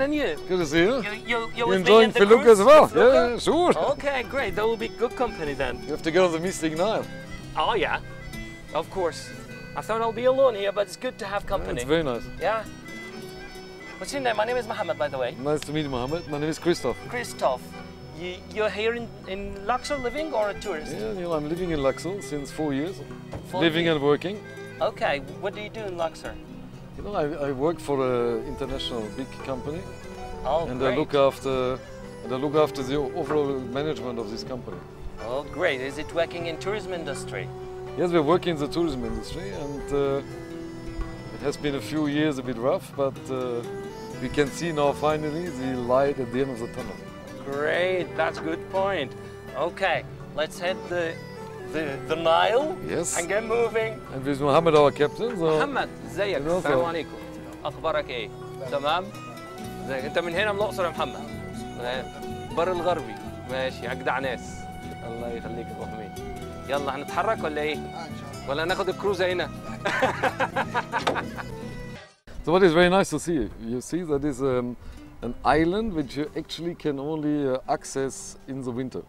you? I'm fine, and you? Good to see you. You, you, you're with enjoying in Felucca as well? Felucca? Yeah, sure. Okay, great. That will be good company then. You have to go to the Mystic Nile. Oh yeah, of course. I thought I'll be alone here, but it's good to have company. It's very nice. Yeah. What's your name? My name is Mohammed, by the way. Nice to meet you, Mohammed. My name is Christoph. Christoph. You, you're here in, in Luxor living or a tourist? Yeah, you know, I'm living in Luxor since four years. Four living years. and working. Okay, what do you do in Luxor? You know, I, I work for an international big company, oh, and great. I look after and I look after the overall management of this company. Oh, great! Is it working in tourism industry? Yes, we're working in the tourism industry, and uh, it has been a few years a bit rough, but uh, we can see now finally the light at the end of the tunnel. Great, that's a good point. Okay, let's head the the, the Nile. Yes. And get moving. And with Mohammed, our captain. So Mohammed. ازيك. السلام عليكم أخبارك إيه تمام ازيك انت من هنا من الاقصر يا محمد تمام. بر الغربي ماشي اجدع ناس الله يخليك يا ابو حميد يلا هنتحرك ولا إيه ولا ناخد الكروزه هنا So what is very nice to see, you see that is um, an island which you actually can only uh, access in the winter.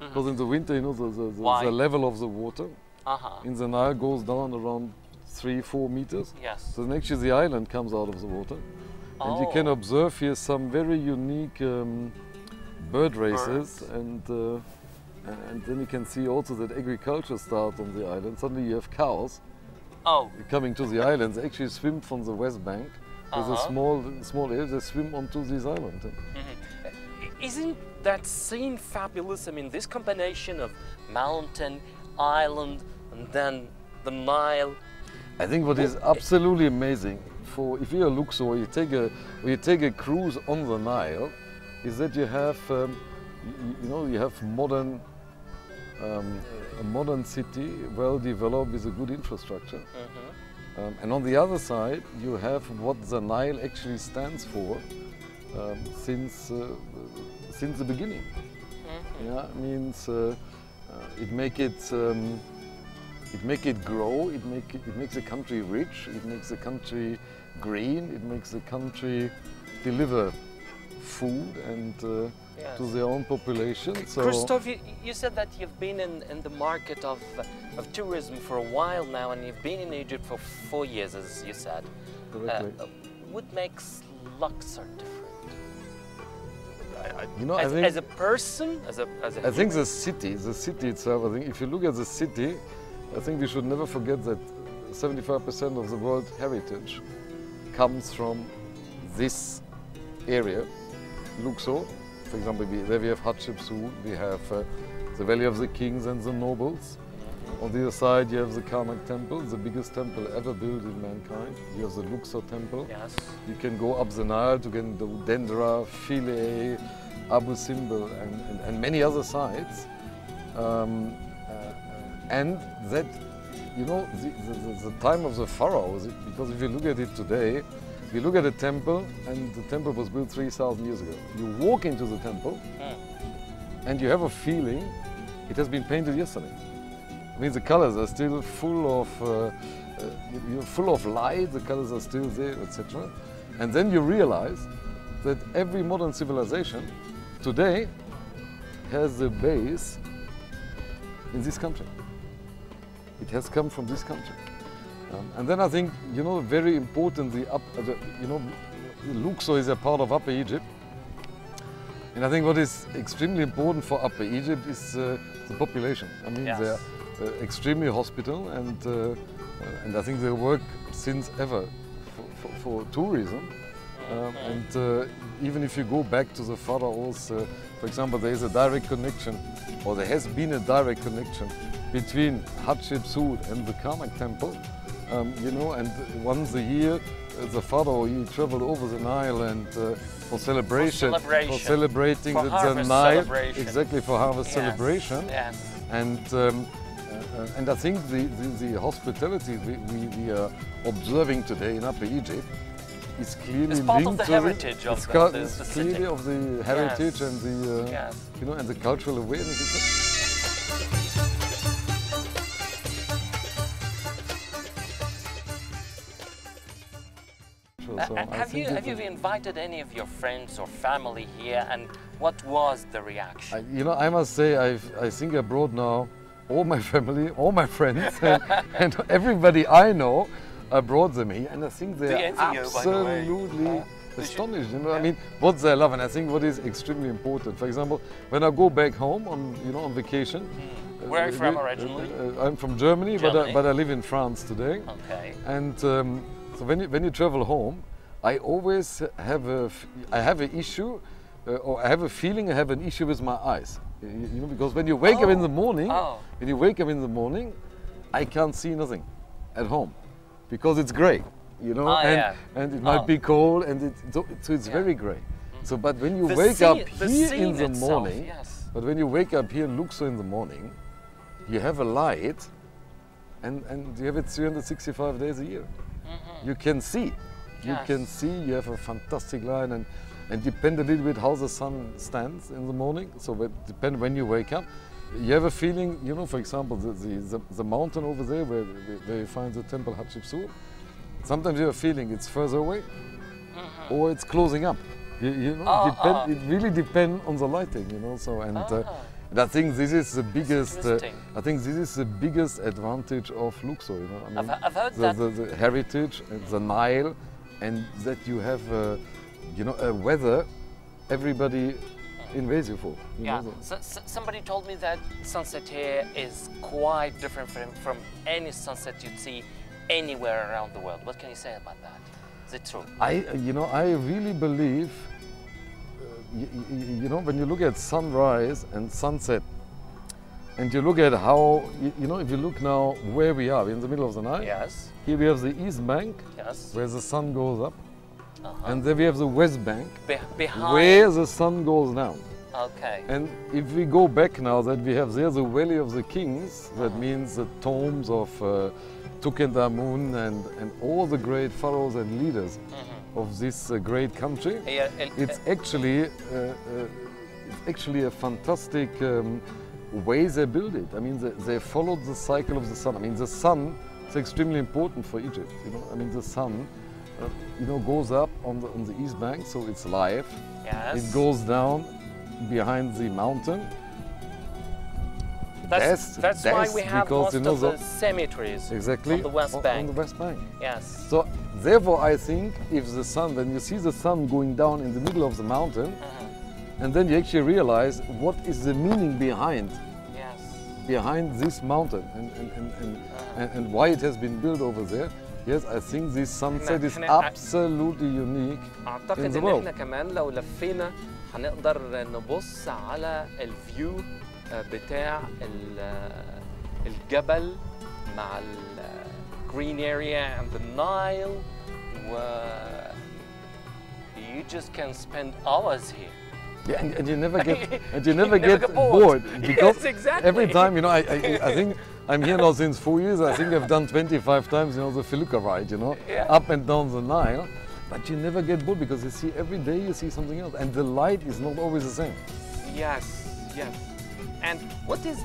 Because in the winter, you know, the, the, the, the level of the water أها in the Nile goes down around three, four meters. يس So then actually the island comes out of the water. And you can Oh. observe here some very unique um, bird races and uh, and then you can see also that agriculture starts on the island. Suddenly you have cows oh coming to the islands actually swim from the west bank. There's a Uh-huh. small small area they swim onto this island. Isn't that scene fabulous? I mean, this combination of mountain, island, and then the Nile. I think what is absolutely amazing for if you're a Luxor, you take a or you take a cruise on the Nile, is that you have um, you, you know you have modern um, a modern city, well developed with a good infrastructure. Um, and on the other side, you have what the Nile actually stands for um, since uh, since the beginning. Yeah, means uh, uh, it make it um, it makes it grow. It make it, it makes the country rich. It makes the country green. It makes the country deliver food and uh, Yes. to their own population. So Christoph, you, you said that you've been in, in the market of, of tourism for a while now, and you've been in Egypt for four years, as you said. correctly. Uh, what makes Luxor different? you know, I as, think as a person, as a, as a I think the city, the city itself, I think if you look at the city, I think we should never forget that 75% of the world heritage comes from this area, Luxor. For example, we, there we have Hatshepsut, we have uh, the Valley of the Kings and the Nobles. On the other side, you have the Karnak Temple, the biggest temple ever built in mankind. You have the Luxor Temple. Yes. You can go up the Nile to get into Dendera, Philae, Abu Simbel, and, and, and many other sites. Um, and that, you know, the, the, the, the time of the pharaohs, because if you look at it today, you look at a temple, and the temple was built 3,000 years ago. You walk into the temple, and you have a feeling it has been painted yesterday. I mean, the colors are still full of, uh, uh, you know, full of light. The colors are still there, etc. And then you realize that every modern civilization today has a base in this country. It has come from this country. Um, and then I think, you know, very important, the up, uh, the, you know, Luxor is a part of Upper Egypt. And I think what is extremely important for Upper Egypt is uh, the population. I mean, Yes. they're uh, extremely hospitable, and uh, uh, and I think they work since ever for, for, for tourism. Um, and uh, even if you go back to the pharaohs, uh, for example, there is a direct connection, or there has been a direct connection between Hatshepsut and the Karnak temple. Um, you know, and once a year, uh, the pharaoh he traveled over the Nile and uh, for celebration, celebration. celebrating For the, the Nile, exactly for harvest Yes, celebration. Yes. And um, uh, and I think the, the, the hospitality we, we, we are observing today in Upper Egypt is clearly It's part of the heritage of the- the- the clearly city. of the heritage Yes. and the uh, Yes. you know and the cultural awareness. So Uh, have you have you invited any of your friends or family here, and what was the reaction? I, you know, I must say, I've, I think I brought now all my family, all my friends, and, and everybody I know. I brought them here, and I think they're envy you, the way. absolutely astonished. You know, I mean, what they love, and I think what is extremely important. For example, when I go back home on, you know, on vacation. Hmm. Where are you uh, from uh, originally? uh, I'm from Germany, But, I, but I live in France today. okay. And um, so when you, when you travel home, I always have a I have an issue, uh, or I have a feeling I have an issue with my eyes. You, you know, because when you wake up in the morning, Oh. when you wake up in the morning, I can't see nothing at home because it's grey. You know, Oh, and, yeah. and it might Oh. be cold, and it, so, it's Yeah. very grey. So, but when you The wake scene- up here in the itself, morning, yes. but when you wake up here in Luxor in the morning, you have a light and, and you have it 365 days a year. Mm-hmm. You can see. You can see, you have a fantastic light and, and depend a little bit how the sun stands in the morning. So it depend when you wake up. You have a feeling, you know, for example, the, the, the, the mountain over there where, where you find the temple Hatshepsut, sometimes you have a feeling it's further away or it's closing up. You, you know, Ah, depend, ah. it really depends on the lighting, you know. So and, uh, Ah. and I think this is the biggest. Uh. I think this is the biggest advantage of Luxor. You know, I I've- I've heard the, that- the, the heritage, and the Nile, and that you have, uh, you know, a weather everybody invades you for. Yeah. So, so, somebody told me that sunset here is quite different from, from any sunset you'd see anywhere around the world. What can you say about that? Is it true? I, you know, I really believe, uh, you, you know, when you look at sunrise and sunset, and you look at how, you, you know, if you look now where we are, we're in the middle of the night. Yes. Here we have the east bank, Yes. where the sun goes up, uh -huh. And then we have the West Bank, Be behind. where the sun goes down. Okay. And if we go back now, that we have there the Valley of the Kings, that uh -huh. means the tombs of uh, Tutankhamun and, and all the great pharaohs and leaders mm -hmm. of this uh, great country. Yeah, it's actually uh, uh, it's actually a fantastic um, way they build it. I mean, they, they followed the cycle of the sun. I mean, the sun is extremely important for Egypt. You know, I mean, the sun you know, goes up on the on the east bank, so it's live. yes. It goes down behind the mountain. That's, That's- that's why we have most you know, of the cemeteries Exactly. on the west on- bank. On the west bank. yes. So therefore, I think if the sun, when you see the sun going down in the middle of the mountain, Uh-huh. and then you actually realize what is the meaning behind Yes. behind this mountain and, and, and, and, Uh-huh. and, and why it has been built over there. Yes, I think this sunset is إحنا- absolutely unique. in اعتقد the ان world. احنا كمان لو لفينا هنقدر نبص على الفيو آه، بتاع ال- آه، الجبل مع الجرين اريا and the Nile و you just can spend hours here Yeah, and, and you never get and you You never never get get bored. because Yes, exactly. every time you know I, I, I think I'm here now since four years. I think I've done 25 times you know the Felucca ride you know Yeah. up and down the Nile, but you never get bored because you see every day you see something else and the light is not always the same. Yes, yes. And what is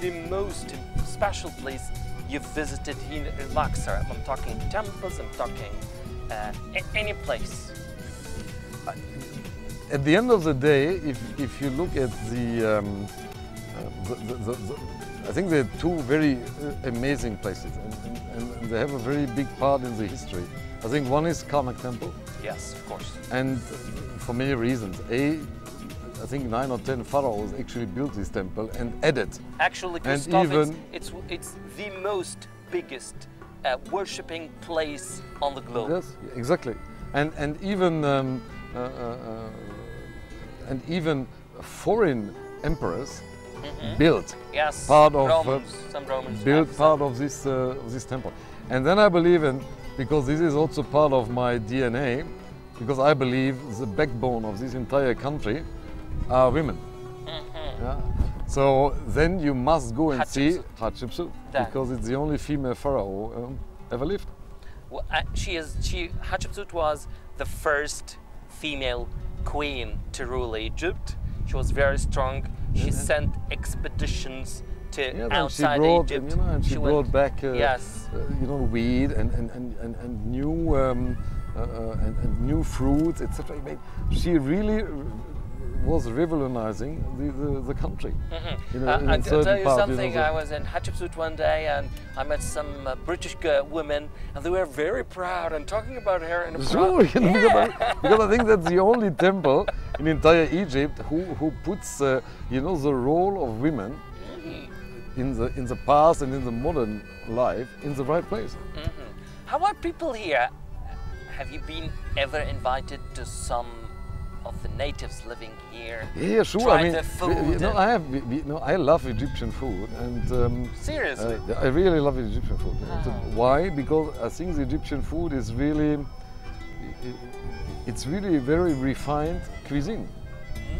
the most special place you've visited here in Luxor? I'm talking temples, I'm talking uh, any place. At the end of the day, if, if you look at the, um, uh, the, the, the I think they're two very uh, amazing places and, and, and they have a very big part in the history. I think one is Karnak Temple. Yes, of course. And for many reasons. A, I think nine or ten pharaohs actually built this temple and added. Actually, And Gustav, it's, even- it's it's the most biggest uh, worshipping place on the globe. Yes, exactly. And and even um, uh, uh, uh, and even foreign emperors built Yes, part of, uh, Romans, some Romans built part of this uh, this temple. And then I believe in because this is also part of my DNA, because I believe the backbone of this entire country are women. Mm-hmm. Yeah. So then you must go and see Hatshepsut. Hatshepsut That. because it's the only female pharaoh um, ever lived. Well, uh, she is she Hatshepsut was the first female queen to rule Egypt. She was very strong. She sent expeditions to Yeah, outside she brought, Egypt. you know, and she, went- brought back, uh, yes, uh, you know, weed and and, and, and, and new um, uh, and, and new fruits, etc. I mean, She really was revolutionizing the, the, the country. Mhm. in a- Uh, in a I'll tell you part, you know, something. I was in Hatshepsut one day and I met some uh, British uh, women and they were very proud and talking about her in a Sure, you know, Yeah. because, I, because I think that's the only temple in entire Egypt who, who puts, uh, you know, the role of women in the in the past and in the modern life in the right place. How about people here? Have you been ever invited to some of the natives living here? Yeah, sure. I mean, we- food you know, and- I have, we- no, I love Egyptian food, and um, Seriously? uh, I really love Egyptian food. Ah. Why? Because I think the Egyptian food is really, it's really very refined cuisine,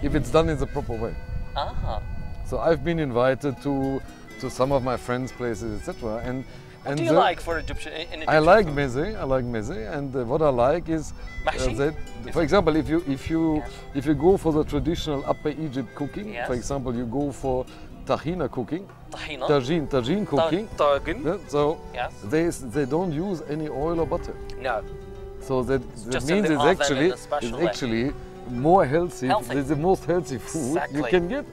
if it's done in the proper way. uh-huh. So I've been invited to to some of my friends' places, etc. And What and do you like for Egyptian? In Egyptian I like food? meze. I like meze, and uh, what I like is uh, that, for example, if you if you if you go for the traditional Upper Egypt cooking, Yes. for example, you go for tahina cooking, Tahina? tagine tagine cooking. Ta- yeah, so Yes. they they don't use any oil or butter. No. So that, that means it's actually it's way. actually more healthy. Healthy. It's the most healthy food you can get.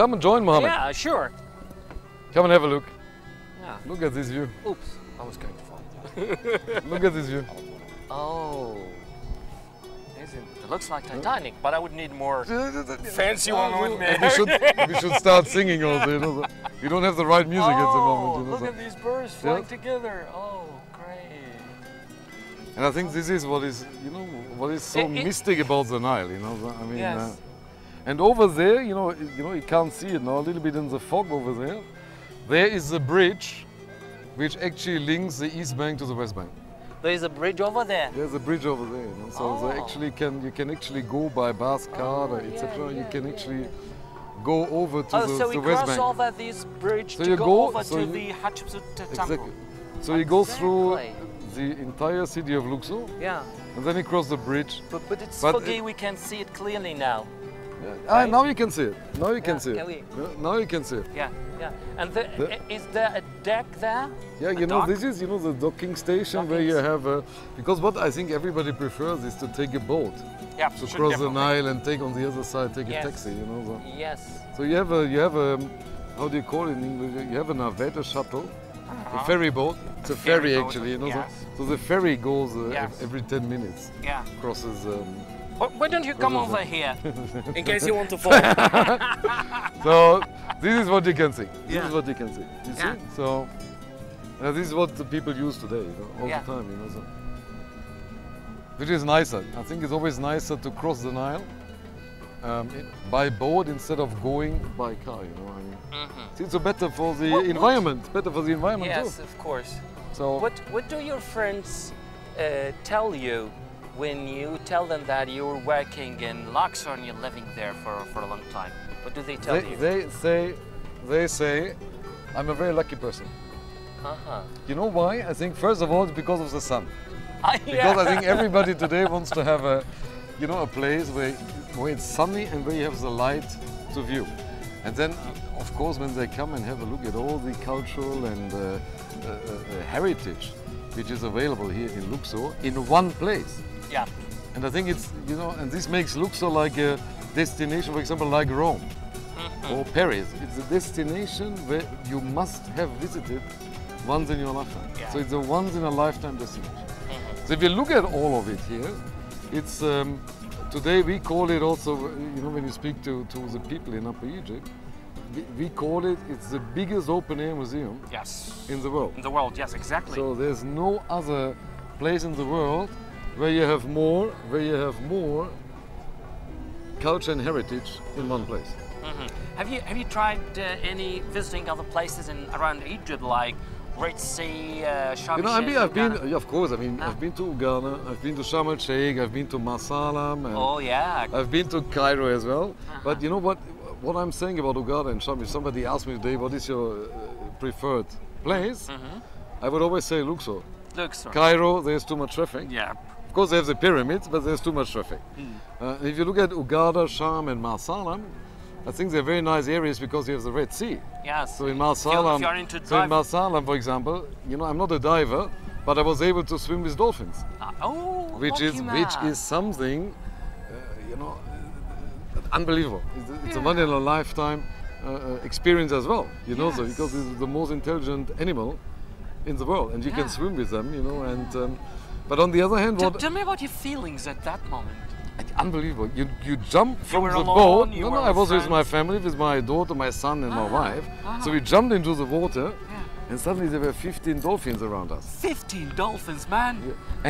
Come and join Mohammed. Yeah, sure. Come and have a look. Yeah. Look at this view. Oops, I was going to fall. Look at this view. Oh. Isn't, it looks like Titanic, but I would need more fancy one with me. We should we should start singing also. You know, we don't have the right music at the moment. You know, Oh, look so- at these birds Yeah. flying together. Oh, great. And I think this is what is you know what is so It- it- mystic about the Nile. You know, I mean. Yes. Uh, and over there, you know, you know, you can't see it now. A little bit in the fog over there. There is the bridge, which actually links the east bank to the west bank. There's a bridge over there. There's a bridge over there, you know, so they Oh. actually can you can actually go by bus, oh, car, Oh, yeah, etc. you yeah, can actually go over to Oh, the, so the we cross over this bridge So to you go, go- over so to you- the Hatshepsut temple. Exactly. So you go through the entire city of Luxor, Yeah, and then you cross the bridge. but, but it's But foggy. it- we can see it clearly now. Ah, Right? now you can see it. Now you can Yeah, see can it. we? Now you can see it. Yeah, yeah. And the, The- is there a deck there? Yeah, A you know, dock? this is you know the docking station where you have a because what I think everybody prefers is to take a boat Yeah, to cross the. Nile and take on the other side take Yes. a taxi. You know, so, Yes. so you have a you have a how do you call it in English? You have a navette, a shuttle. A ferry boat. It's a ferry, Ferry actually, you know. yes. So, so the ferry goes uh, Yes. every 10 minutes, Yeah. crosses. Um, Why, why don't you come over here in case you want to fall? so this is what you can see. This Yeah. is what you can see. You Yeah. see? So uh, this is what the people use today, you know, all Yeah. the time, you know. So. Which is nicer. I think it's always nicer to cross the Nile um, by boat instead of going by car. You know, I mean, Mhm. see, it's better for the What- what- environment. Better for the environment Yes, too. of course. So What What do your friends uh, tell you when you tell them that you're working in Luxor and you're living there for, for a long time? What do they tell they, you? they say, they say, I'm a very lucky person. uh-huh. You know why? I think first of all it's because of the sun. Ah, Because I think everybody today wants to have a, you know, a place where, where it's sunny and where you have the light to view. And then, of course, when they come and have a look at all the cultural and uh, uh, uh, heritage which is available here in Luxor in one place. And I think it's, you know, and this makes Luxor like a destination, for example, like Rome or Paris. It's a destination where you must have visited once in your lifetime. Yeah. So it's a once in a lifetime destination. So if you look at all of it here, it's um, today we call it also, you know, when you speak to, to the people in Upper Egypt, we, we call it, it's the biggest open air museum Yes. in the world. In the world, yes, exactly. So there's no other place in the world where you have more, where you have more culture and heritage in one place. have you have you tried uh, any visiting other places in around Egypt, like Red Sea, uh, Sharm You know, I mean, I've been, yeah, of course, I mean, Ah. I've been to Hurghada, I've been to Sharm el Sheikh, I've been to Marsa Alam, and Oh yeah. I've been to Cairo as well. But you know what? What I'm saying about Hurghada and Sharm, if somebody asked me today, what is your uh, preferred place? I would always say Luxor. Luxor. Cairo, there's too much traffic. Yeah. Of course, they have the pyramids, but there's too much traffic. Hmm. Uh, if you look at Hurghada, Sharm, and Marsa Alam, I think they're very nice areas because you have the Red Sea. Yes. So in Marsa Alam, if you're into so in Marsa Alam, for example, you know, I'm not a diver, but I was able to swim with dolphins, Ah, oh, which is which is something, uh, you know, uh, unbelievable. It's, it's a one in a lifetime uh, uh, experience as well. You know, so because it's the most intelligent animal in the world, and you Yeah. can swim with them. You know, and um, but on the other hand, Tell, what tell me about your feelings at that moment. unbelievable. You you jump from were the alone, boat. you no, no, I was with my family, with my daughter, my son, and my Ah, wife. ah. So we jumped into the water, Yeah. and suddenly there were 15 dolphins around us. 15 dolphins, man.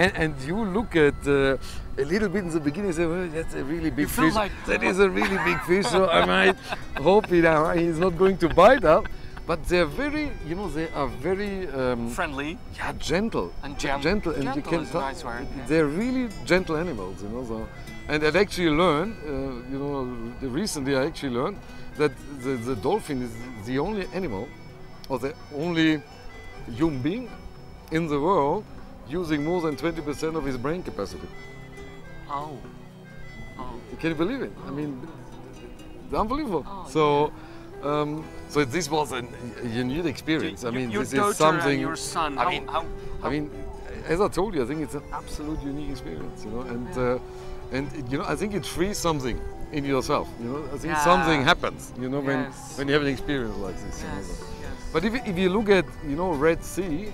And, and you look at uh, a little bit in the beginning, you say, well, that's a really big feel fish. like- that is a really big fish, so I might hope he, uh, he's not going to bite up. But they're very, you know, they are very um, Friendly. yeah, gentle. And gen- gentle, and you can is a nice word, yeah. They're really gentle animals, you know. So, and I've actually learned, uh, you know, recently I actually learned that the, the dolphin is the only animal, or the only human being in the world using more than 20% of his brain capacity. Oh. Oh. Can you believe it? I mean, unbelievable. Oh, so, um, so this was an, a unique experience. I mean, this is something. your son. I how, mean, how, I mean, as I told you, I think it's an absolute unique experience, you know, and uh, and it, you know, I think it frees something in yourself, you know. I think Yeah. something happens, you know, when Yes. when you have an experience like this. you know, yes, yes. But if, you- if you look at, you know, Red Sea,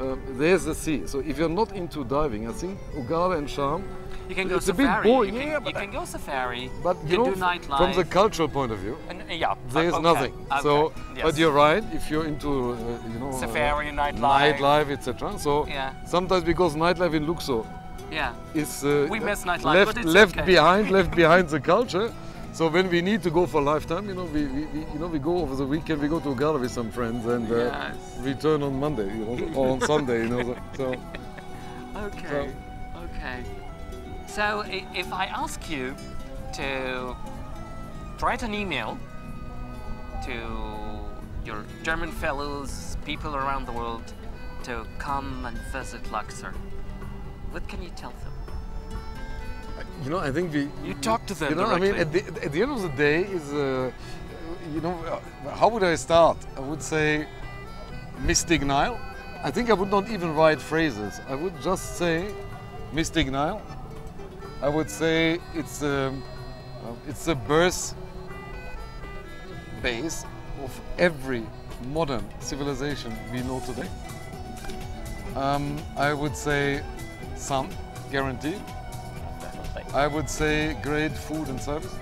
uh, there's the sea. So if you're not into diving, I think Hurghada and Sharm, you can go it's a bit safari. boring, You can, yeah, you can go safari. but you you know, do nightlife. from the cultural point of view, and, uh, yeah. there's okay, nothing. So, okay, but you're right. If you're into, uh, you know, uh, Safari, nightlife. nightlife, etc. So Yeah. sometimes because nightlife in Luxor Yeah. is uh, We miss nightlife, left but it's left okay. behind, left behind the culture. So when we need to go for a lifetime, you know, we, we, we you know we go over the weekend. We go to a gala with some friends and uh, Yes. return on Monday, you know, or on Sunday, you know. So, so Okay. So if I ask you to write an email to your German fellows, people around the world, to come and visit Luxor, what can you tell them? you know, I think we You talk to them You know, I mean, at the, at the end of the day, is uh, you know, uh, how would I start? I would say Mystic Nile. I think I would not even write phrases. I would just say Mystic Nile. I would say it's uh, it's the birth base of every modern civilization we know today. Um, I would say sun, guaranteed. I would say great food and service.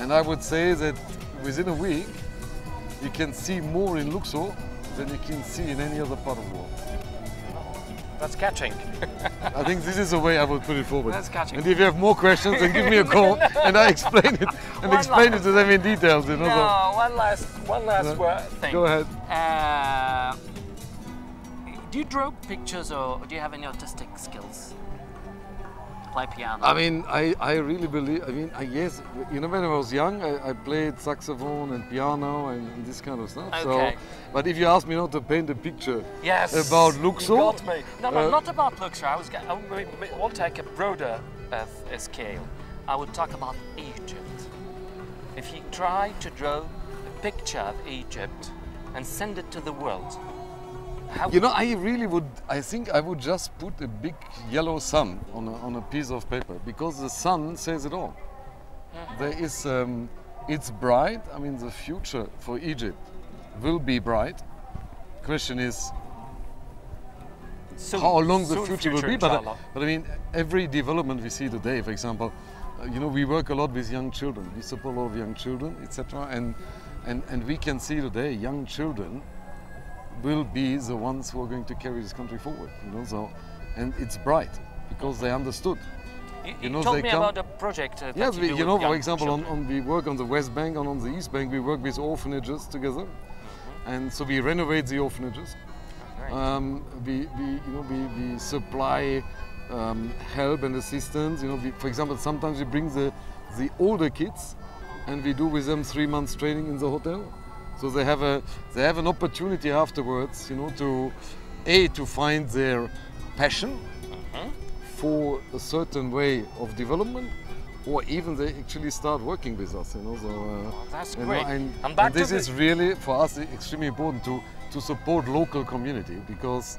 And I would say that within a week, you can see more in Luxor than you can see in any other part of the world. That's catching. I think this is the way I would put it forward. That's catching. And if you have more questions, then give me a call and I explain it and One explain last- it to them in details. You know, No, one last, one last No, word thing. Go ahead. Uh, do you draw pictures or do you have any artistic skills? Play piano? I mean, I, I really believe, I mean, I, yes, you know, when I was young, I, I played saxophone and piano and, and this kind of stuff. Okay. So, but if you ask me not to paint a picture yes. about you Luxor, got me. No, no, uh, not about Luxor. I was. I will- take a broader uh, scale. I would talk about Egypt. If you try to draw a picture of Egypt and send it to the world, You know, I really would. I think I would just put a big yellow sun on a, on a piece of paper because the sun says it all. There is, um, it's bright. I mean, the future for Egypt will be bright. Question is, Soon, how long the soon future, will be. But, uh, but I mean, every development we see today, for example, uh, you know, we work a lot with young children. We support a lot of young children, etc. And, and and we can see today, young children will be the ones who are going to carry this country forward. You know, so and it's bright because they understood. You, you you know, told they me come- about a project. Uh, that Yes, you, we, do you with know, for example, on, on we work on the West Bank and on the East Bank, we work with orphanages together, and so we renovate the orphanages. Right. Um, we, we, you know, we, we supply um, help and assistance. You know, we, for example, sometimes we bring the the older kids, and we do with them three months training in the hotel, so they have a they have an opportunity afterwards. You know, to a to find their passion for a certain way of development, or even they actually start working with us. You know, so. Uh, that's you know, great. and, And back and to this is really for us extremely important to to support local community because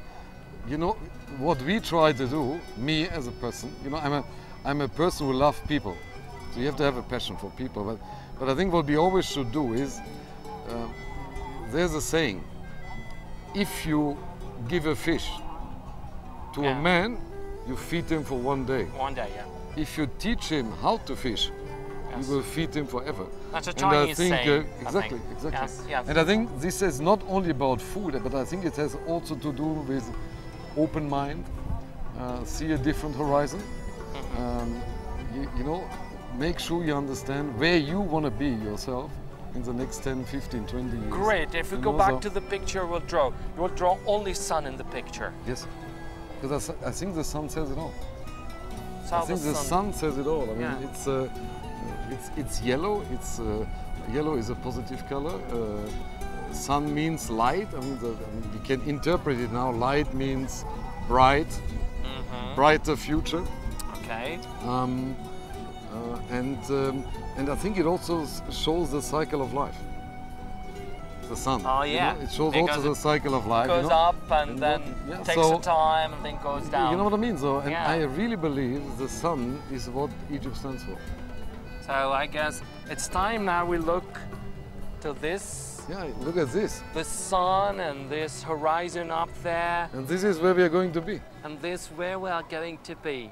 you know what we try to do me as a person you know i'm a i'm a person who loves people so you have to have a passion for people but but i think what we always should do is uh, there's a saying if you give a fish to Yeah. a man you feed him for one day One day, yeah. if you teach him how to fish Yes. you will feed him forever That's a and Chinese I think, saying. uh, I exactly, think. exactly. Yes, yes. And I think this is not only about food, but I think it has also to do with open mind, uh, see a different horizon. Mm-hmm. Um, you, you know, make sure you understand where you want to be yourself in the next 10, 15, 20 years. Great. If we And go back to the picture, we'll draw. You'll draw only sun in the picture. Yes, because I, I think the sun says it all. So I think the sun says it all. I mean, Yeah. it's uh, it's it's yellow. It's uh, yellow is a positive color. Uh, sun means light. I mean, the, I mean, we can interpret it now. Light means bright, Mhm. brighter future. Okay. Um, uh, and um, and I think it also shows the cycle of life. The sun. Oh, you yeah, know, it shows because also the cycle of life. Goes you know? up and, And then what- yeah, takes so- a time and then goes down. You know what I mean? So, and Yeah. I really believe the sun is what Egypt stands for. So I guess it's time now we look to this, Yeah, look at this. the sun and this horizon up there, And this is where we are going to be. and this is where we are going to be.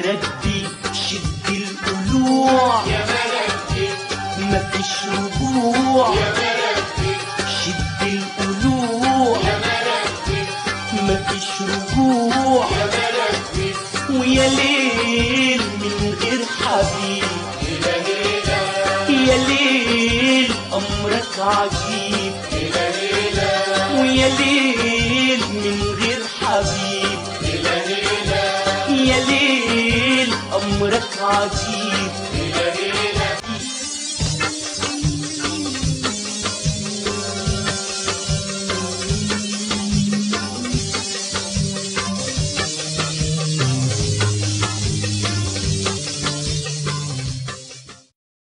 مردي شد القلوع. يا مردي مفيش رجوع. يا مردي شد القلوع. يا مردي مفيش رجوع. يا مردي ويا ليل من غير حبيب. يا ليل أمرك عجيب. ويا ليل börek